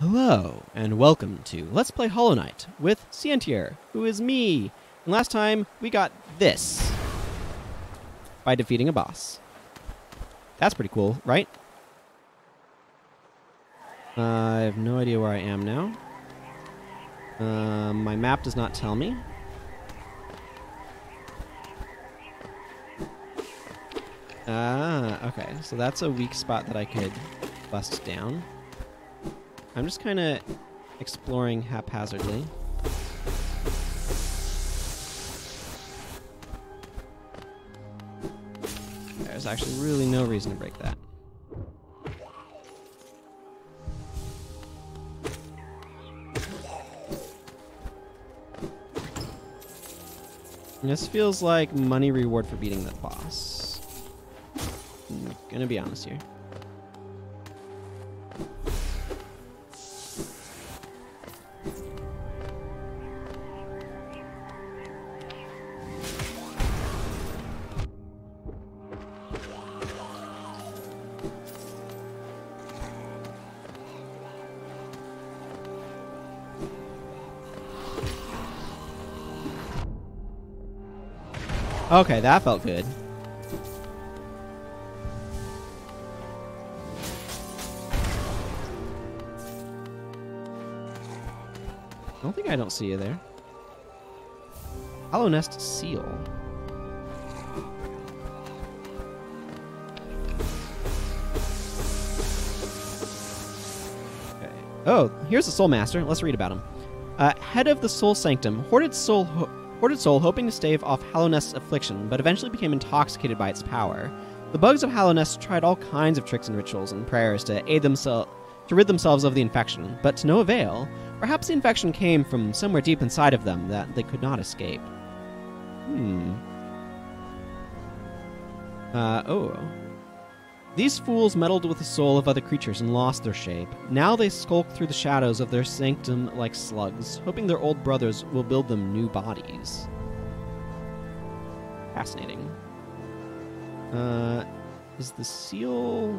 Hello, and welcome to Let's Play Hollow Knight with Sientir, who is me. And last time, we got this by defeating a boss. That's pretty cool, right? Uh, I have no idea where I am now. Um, my map does not tell me. Ah, okay. So that's a weak spot that I could bust down. I'm just kind of exploring haphazardly. There's actually really no reason to break that. This feels like money reward for beating the boss. I'm gonna be honest here. Okay, that felt good. I don't think I don't see you there. Hallownest Seal. Okay. Oh, here's the Soul Master. Let's read about him. Uh, head of the Soul Sanctum, hoarded soul Hoarded Soul hoping to stave off Hallownest's affliction, but eventually became intoxicated by its power. The bugs of Hallownest tried all kinds of tricks and rituals and prayers to aid themselves to rid themselves of the infection, but to no avail. Perhaps the infection came from somewhere deep inside of them that they could not escape. Hmm. Uh, oh. These fools meddled with the soul of other creatures and lost their shape. Now they skulk through the shadows of their sanctum like slugs, hoping their old brothers will build them new bodies. Fascinating. Uh, is the seal.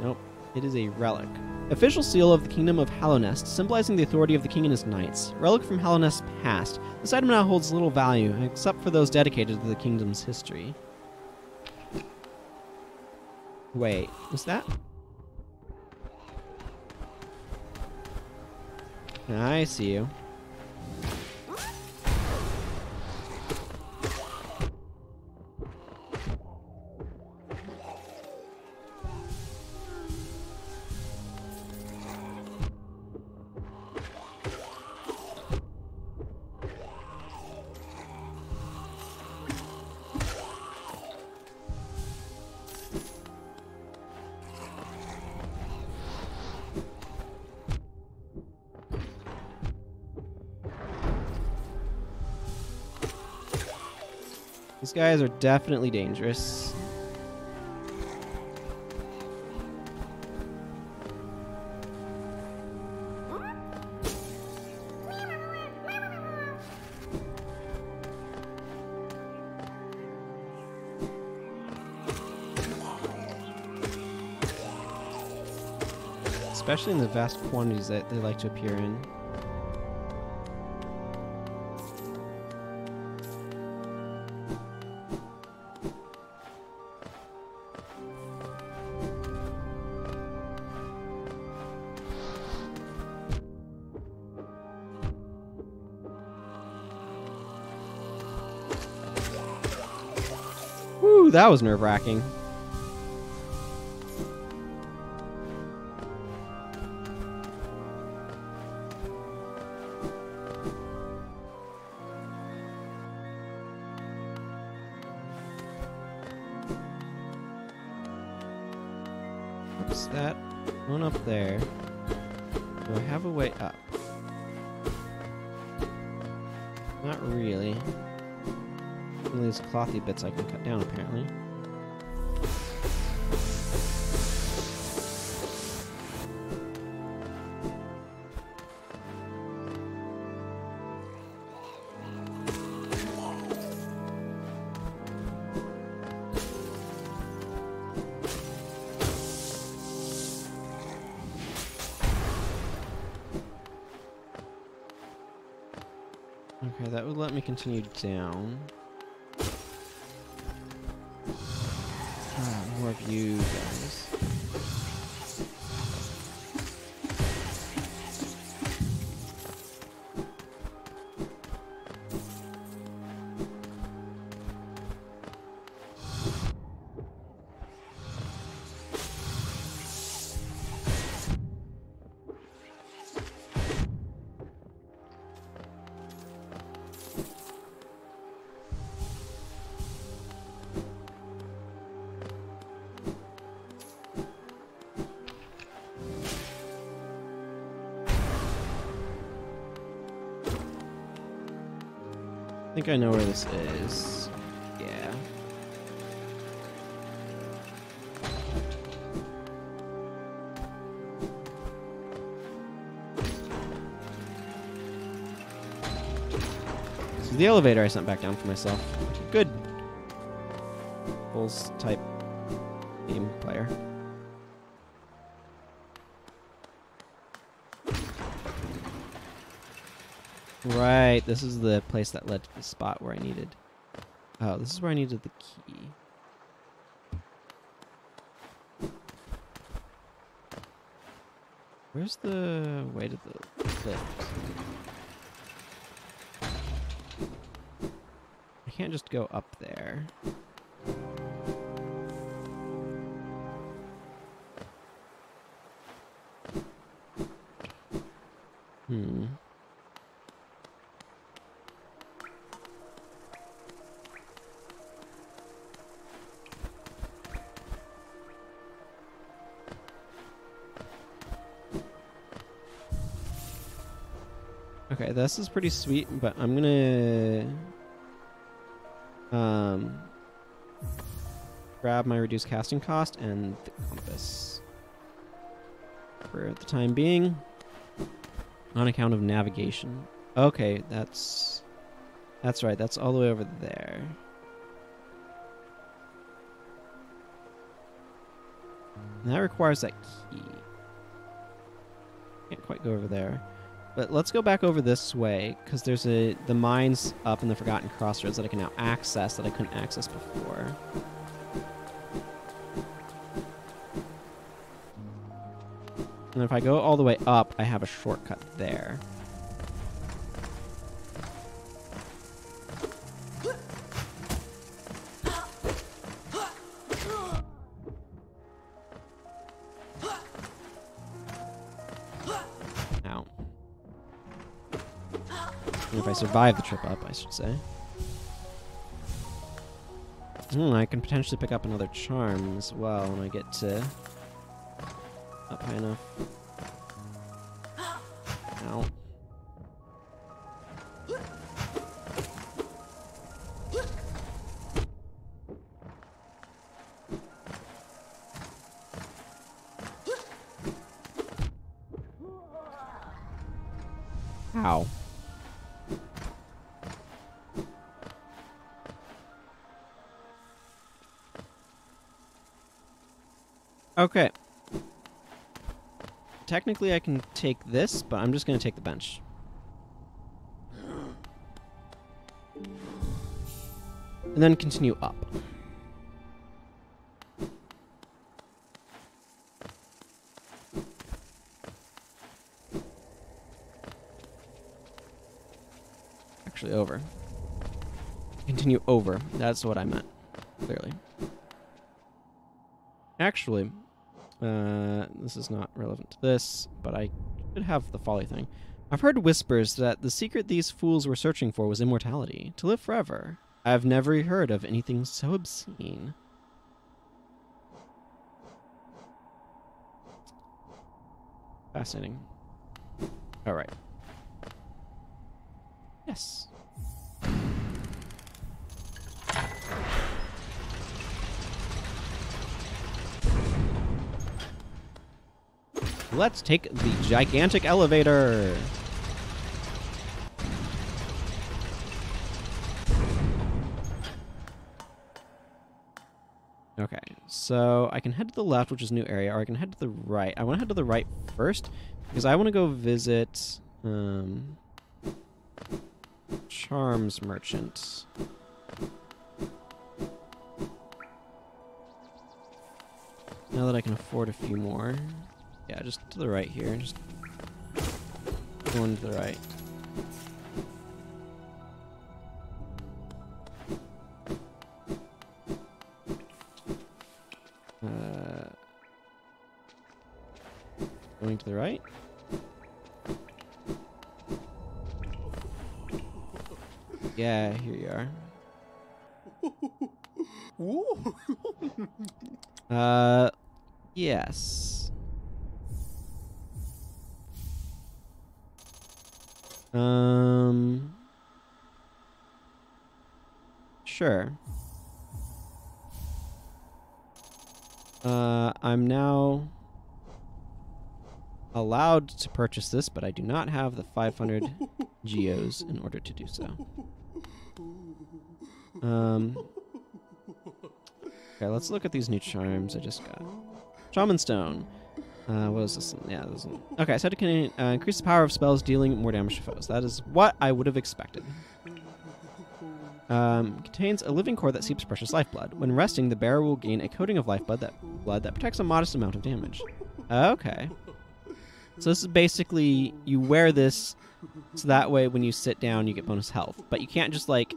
Nope, it is a relic. Official seal of the Kingdom of Hallownest, symbolizing the authority of the king and his knights. Relic from Hallownest's past. This item now holds little value, except for those dedicated to the kingdom's history. Wait, was that? I see you. These guys are definitely dangerous. Especially in the vast quantities that they like to appear in. That was nerve wracking. What's that one up there? Do I have a way up? Not really some of these clothy bits I can cut down, apparently. Okay, that would let me continue down. More of you guys. I know where this is. Yeah. This is the elevator I sent back down for myself. Good. Bulls type game player. Right, this is the place that led to the spot where I needed. Oh, this is where I needed the key. Where's the way to the lift? I can't just go up there. Hmm. Okay, this is pretty sweet, but I'm gonna um grab my reduced casting cost and the compass for the time being on account of navigation. Okay, that's that's right. That's all the way over there. And that requires that key. Can't quite go over there. But let's go back over this way, because there's a the mines up in the Forgotten Crossroads that I can now access that I couldn't access before. And if I go all the way up, I have a shortcut there. Survive the trip up, I should say. Hmm, I can potentially pick up another charm as well when I get to up high enough. Ow. Ow. Okay. Technically, I can take this, but I'm just going to take the bench. And then continue up. Actually, over. Continue over. That's what I meant. Clearly. Actually, uh, this is not relevant to this, but I should have the folly thing. I've heard whispers that the secret these fools were searching for was immortality, to live forever. I've never heard of anything so obscene. Fascinating. All right. Yes. Let's take the gigantic elevator. Okay, so I can head to the left, which is new area, or I can head to the right. I want to head to the right first because I want to go visit. Um, charms merchant. Now that I can afford a few more. Yeah, just to the right here. Just going to the right. Uh, going to the right. Yeah, here you are. Uh, Uh, I'm now allowed to purchase this, but I do not have the 500 geos in order to do so. Um. Okay, let's look at these new charms I just got. Shaman Stone. Uh, what is this? Yeah, this one. Okay, so to can, uh, increase the power of spells dealing more damage to foes. That is what I would have expected. Um, contains a living core that seeps precious lifeblood. When resting, the bearer will gain a coating of lifeblood that blood that protects a modest amount of damage. Okay. So this is basically you wear this so that way when you sit down you get bonus health. But you can't just like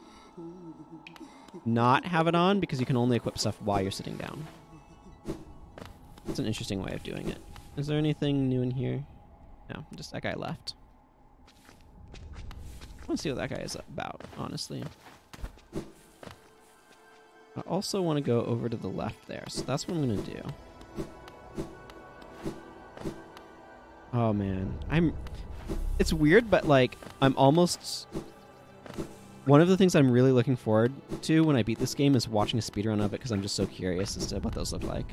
not have it on because you can only equip stuff while you're sitting down. It's an interesting way of doing it. Is there anything new in here? No, just that guy left. I want to see what that guy is about, honestly. I also want to go over to the left there, so that's what I'm going to do. Oh man, I'm it's weird but like I'm almost one of the things I'm really looking forward to when I beat this game is watching a speedrun of it because I'm just so curious as to what those look like.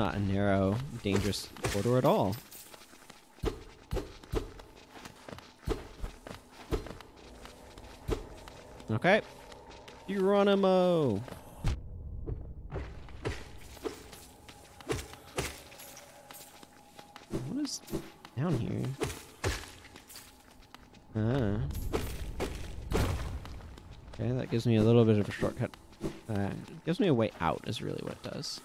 Not a narrow, dangerous corridor at all. Okay. Geronimo! What is down here? Ah. Okay, that gives me a little bit of a shortcut. Uh, gives me a way out is really what it does.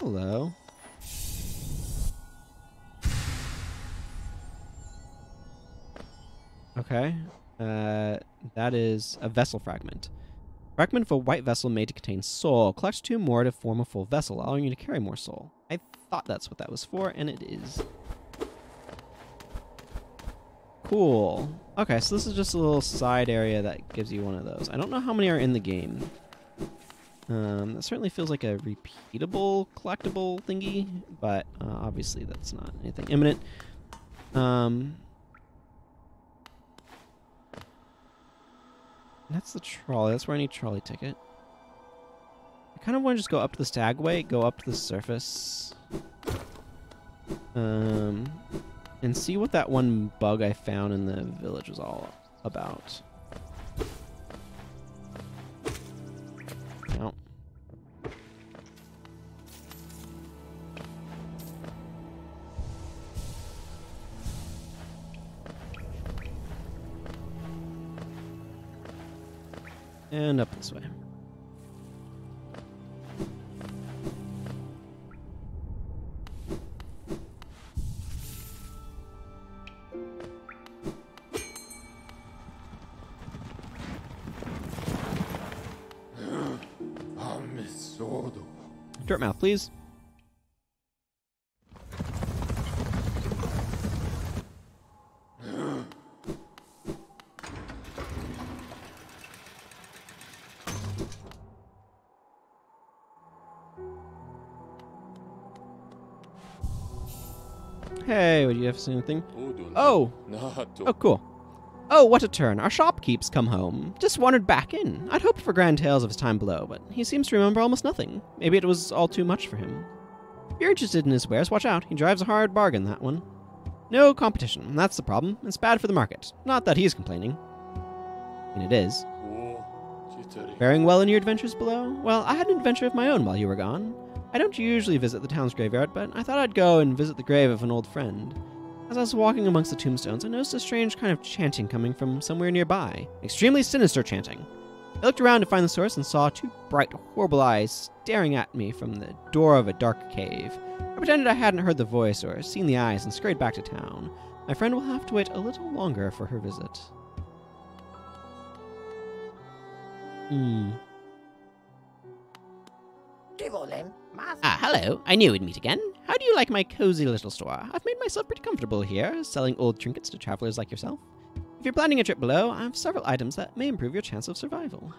Hello. Okay. Uh, that is a vessel fragment. Fragment of a white vessel made to contain soul. Collect two more to form a full vessel, allowing you to carry more soul. I thought that's what that was for, and it is. Cool. Okay, so this is just a little side area that gives you one of those. I don't know how many are in the game. Um, that certainly feels like a repeatable collectible thingy, but uh, obviously that's not anything imminent. Um, that's the trolley. That's where I need trolley ticket. I kind of want to just go up to the stagway, go up to the surface, um, and see what that one bug I found in the village was all about. And up this way. Dirtmouth, please. Have seen anything? Oh! Oh, cool. Oh, what a turn. Our shopkeep's come home. Just wandered back in. I'd hoped for grand tales of his time below, but he seems to remember almost nothing. Maybe it was all too much for him. If you're interested in his wares, watch out. He drives a hard bargain, that one. No competition. That's the problem. It's bad for the market. Not that he's complaining. And it is. Faring well in your adventures below? Well, I had an adventure of my own while you were gone. I don't usually visit the town's graveyard, but I thought I'd go and visit the grave of an old friend. As I was walking amongst the tombstones, I noticed a strange kind of chanting coming from somewhere nearby. Extremely sinister chanting. I looked around to find the source and saw two bright, horrible eyes staring at me from the door of a dark cave. I pretended I hadn't heard the voice or seen the eyes and scurried back to town. My friend will have to wait a little longer for her visit. Hmm. Ah, hello. I knew we'd meet again. How do you like my cozy little store? I've made myself pretty comfortable here, selling old trinkets to travelers like yourself. If you're planning a trip below, I have several items that may improve your chance of survival.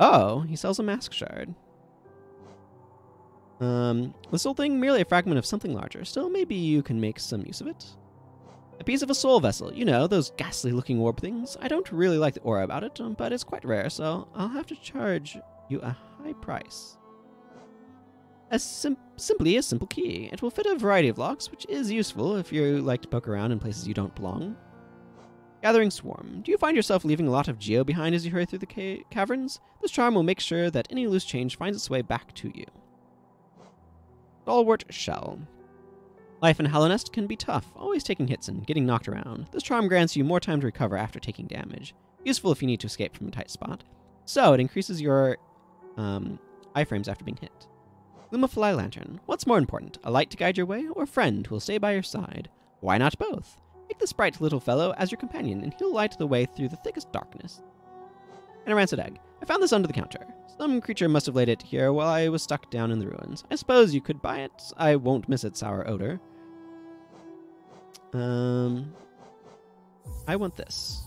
Oh, he sells a mask shard. Um, this whole thing merely a fragment of something larger. Still, maybe you can make some use of it. A piece of a soul vessel. You know, those ghastly looking orb things. I don't really like the aura about it, but it's quite rare, so I'll have to charge you a high price. A sim- simply a simple key. It will fit a variety of locks, which is useful if you like to poke around in places you don't belong. Gathering Swarm. Do you find yourself leaving a lot of geo behind as you hurry through the ca- caverns? This charm will make sure that any loose change finds its way back to you. Stalwart Shell. Life in Hallownest can be tough, always taking hits and getting knocked around. This charm grants you more time to recover after taking damage. Useful if you need to escape from a tight spot. So, it increases your um, iframes after being hit. Lumafly Lantern. What's more important, a light to guide your way or a friend who will stay by your side? Why not both? Take this bright little fellow as your companion, and he'll light the way through the thickest darkness. And a rancid egg. I found this under the counter. Some creature must have laid it here while I was stuck down in the ruins. I suppose you could buy it. I won't miss its sour odor. Um, I want this.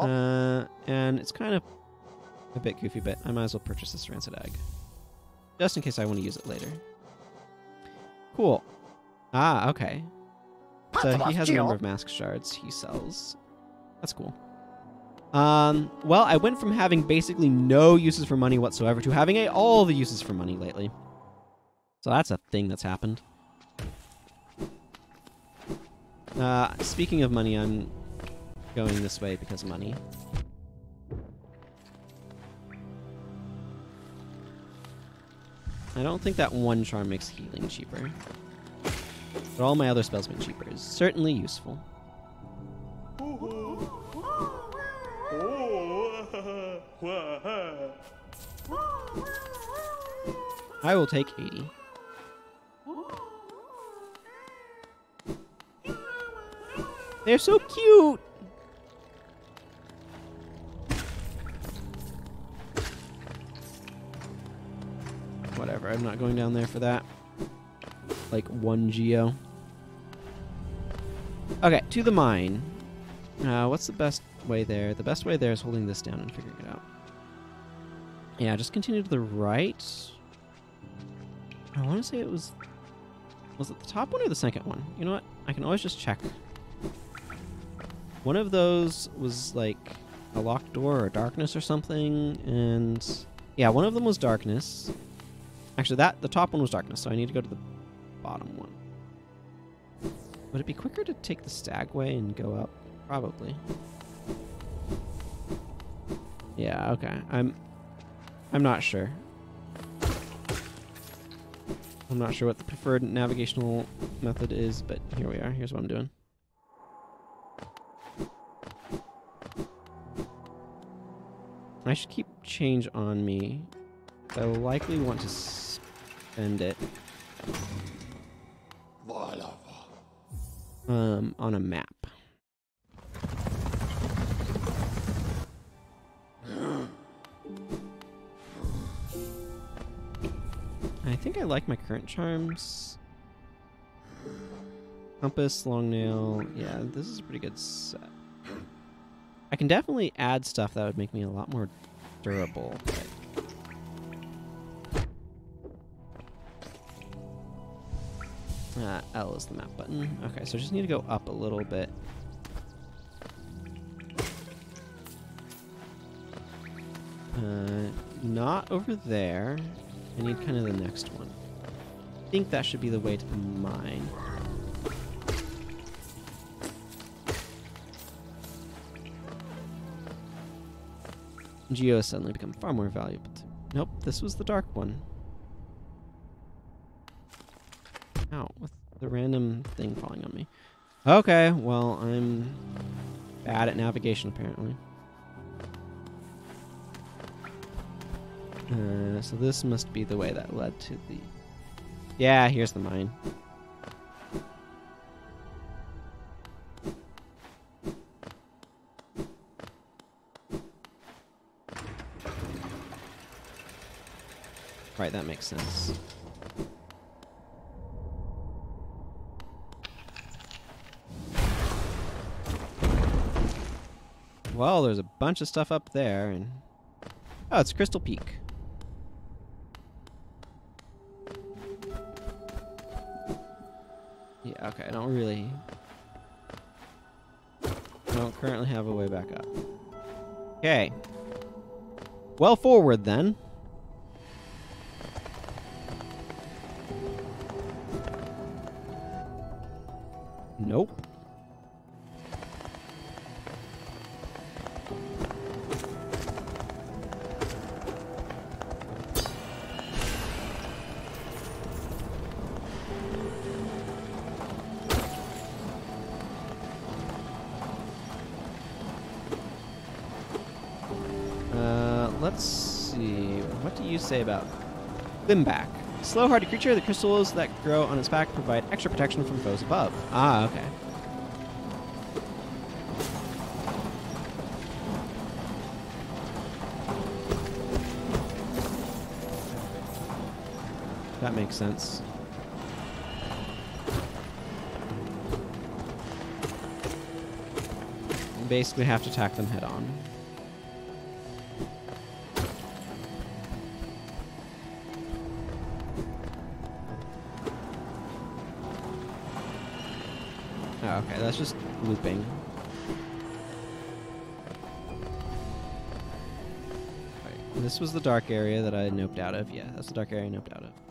Uh, and it's kind of a bit goofy, but I might as well purchase this rancid egg. Just in case I want to use it later. Cool. Ah, okay. So he has a number of mask shards he sells. That's cool. Um, well, I went from having basically no uses for money whatsoever to having a, all the uses for money lately. So that's a thing that's happened. Uh, speaking of money, I'm going this way because money. I don't think that one charm makes healing cheaper. But all my other spells make cheaper. Is certainly useful. I will take 80. They're so cute! Whatever, I'm not going down there for that. Like one geo. Okay, to the mine. Uh, what's the best way there? The best way there is holding this down and figuring it out. Yeah, just continue to the right. I want to say it was... Was it the top one or the second one? You know what? I can always just check. One of those was like a locked door or darkness or something, and... Yeah, one of them was darkness. Actually, that the top one was darkness, so I need to go to the bottom one. Would it be quicker to take the stagway and go up? Probably. Yeah, okay. I'm I'm not sure. I'm not sure what the preferred navigational method is, but here we are. Here's what I'm doing. I should keep change on me. I will likely want to spend it um, on a map. I think I like my current charms. Compass, long nail. Yeah, this is a pretty good set. I can definitely add stuff that would make me a lot more durable. Uh, L is the map button. Okay, so I just need to go up a little bit. Uh, not over there. I need kind of the next one. I think that should be the way to the mine. Geo has suddenly become far more valuable. Nope, this was the dark one. Ow, with the random thing falling on me. Okay, well, I'm bad at navigation apparently. Uh, so this must be the way that led to the... Yeah, here's the mine. Right, that makes sense. Well, there's a bunch of stuff up there, and... Oh, it's Crystal Peak. Yeah, okay, I don't really... I don't currently have a way back up. Okay. Well forward, then. Nope. Let's see. What do you say about Glimback? Slow-hearted creature, the crystals that grow on its back provide extra protection from foes above. Ah, okay. That makes sense. Basically have to attack them head on. Okay, that's just looping. Right, This was the dark area that I noped out of. Yeah, that's the dark area I noped out of.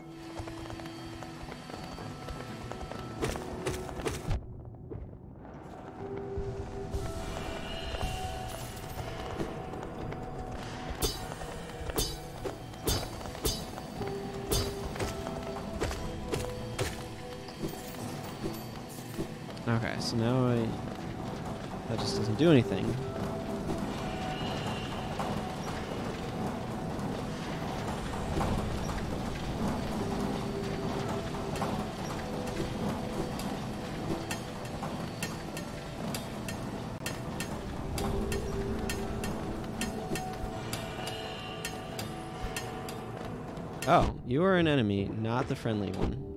An enemy, not the friendly one.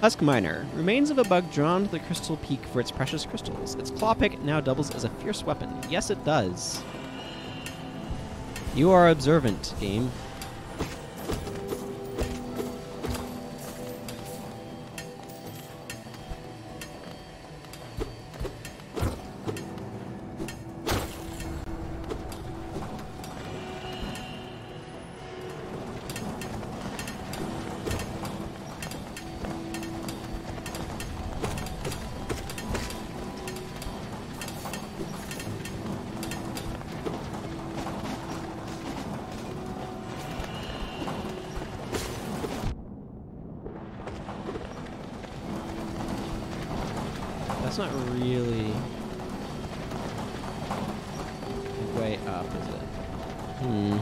Husk Miner. Remains of a bug drawn to the crystal peak for its precious crystals. Its claw pick now doubles as a fierce weapon. Yes, it does. You are observant, game. That's not really way up, is it? Hmm.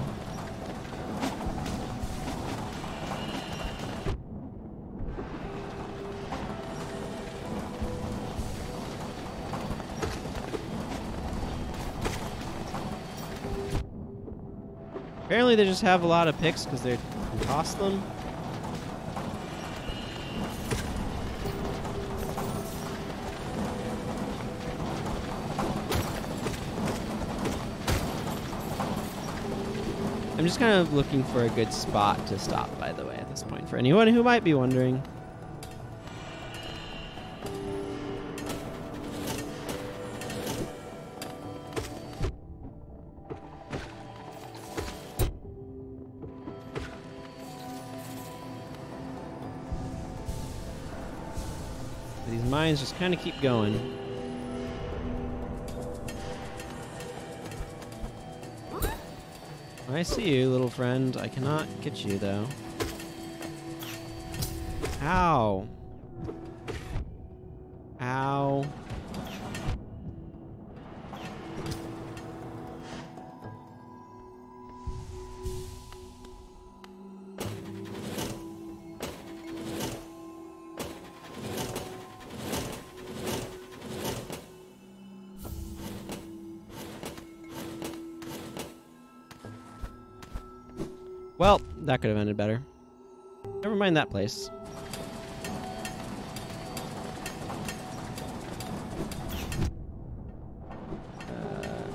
Apparently they just have a lot of picks because they toss them. I'm just kind of looking for a good spot to stop, by the way, at this point, for anyone who might be wondering. These mines just kind of keep going. I see you, little friend. I cannot get you, though. Ow. That could have ended better. Never mind that place. Uh,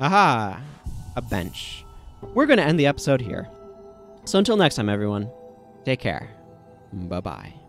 aha! A bench. We're going to end the episode here. So until next time, everyone, take care. 拜拜。